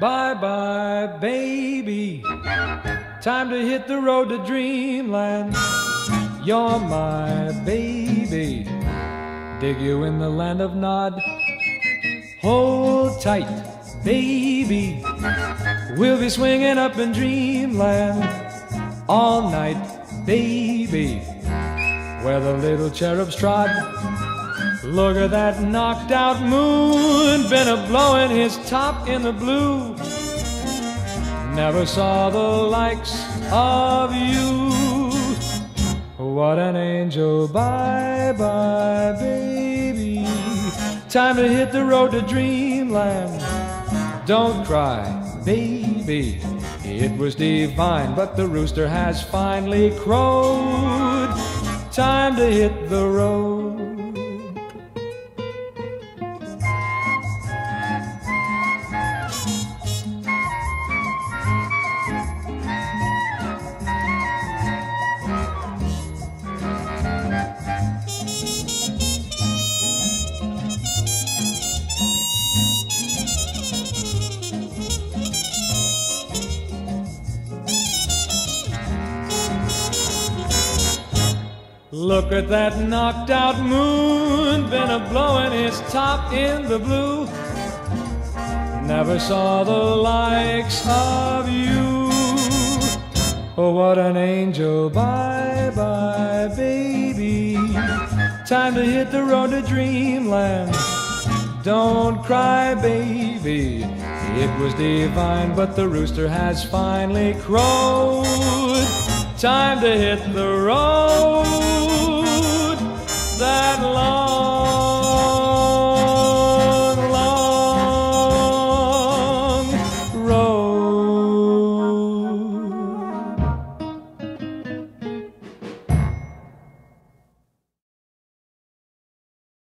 Bye bye, baby. Time to hit the road to dreamland. You're my baby. Dig you in the land of Nod. Hold tight, baby. We'll be swinging up in dreamland all night, baby. Where the little cherubs trod. Look at that knocked out moon, been a blowing his top in the blue. Never saw the likes of you. What an angel, bye bye, baby. Time to hit the road to dreamland. Don't cry, baby. It was divine, but the rooster has finally crowed. Time to hit the road. Look at that knocked out moon, been a blowing his top in the blue. Never saw the likes of you. Oh, what an angel, bye bye, baby. Time to hit the road to dreamland. Don't cry, baby. It was divine, but the rooster has finally crowed. Time to hit the road that long